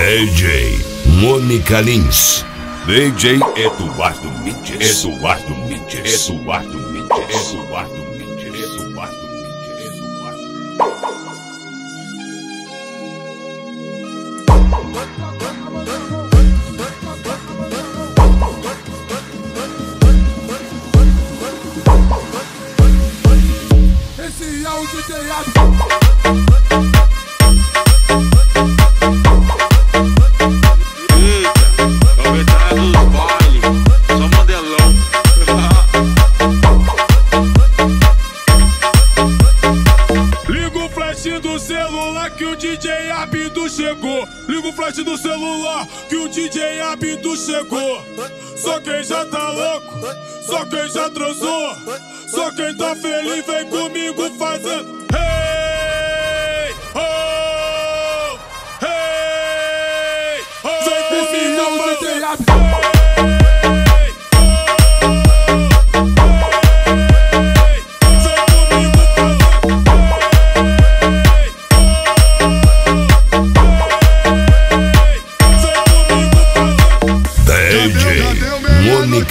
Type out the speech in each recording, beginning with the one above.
DJ Mônica Lins. DJ Eduardo Mendes. Eduardo Mendes. Eduardo Mendes. Eduardo Mendes. Eduardo Mendes. Eduardo Esse é o DJ. Celular que o DJ Abdu chegou. Liga o flash do celular que o DJ Abdu chegou. Só quem já tá louco, só quem já transou, só quem tá feliz vem comigo fazendo. Hey, oh, hey, oh, vem comigo fazendo.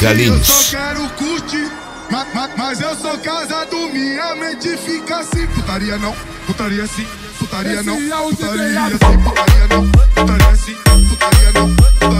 Mônica Eu só quero curtir, ma- ma- mas eu sou casado, minha mente fica assim. Putaria não, putaria sim, putaria não, é putaria sim, putaria não, putaria sim, putaria não, putaria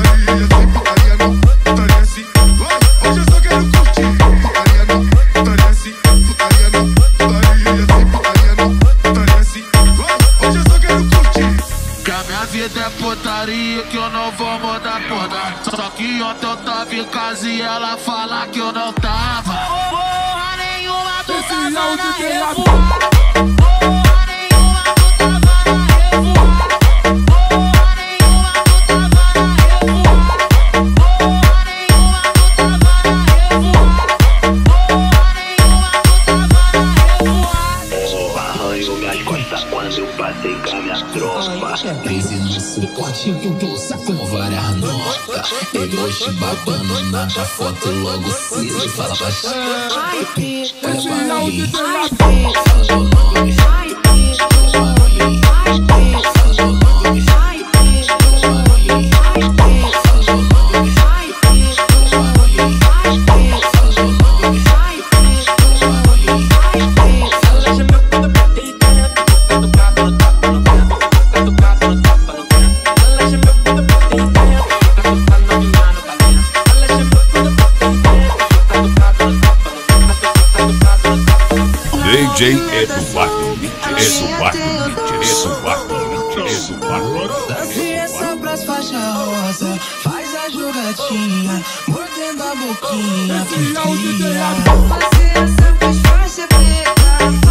putaria, que eu não vou mudar por nada. Só que ontem eu tava em casa e ela fala que eu não tava. Porra nenhuma, tu Esse tava é na revoada. Quando eu passei com a minha tropa. Crise no suporte que eu tô com várias notas. Pegou te babando na minha foto logo cedo e fala baixinho. Pra mim, fala DJ Eduardo Mítias. Eduardo Mítias. Eduardo Mítias. Eduardo pras faixa rosa, faz a jogatinha, mordendo a boquinha. Esse é o DJ Eduardo. Fazer essa pras faixa preta.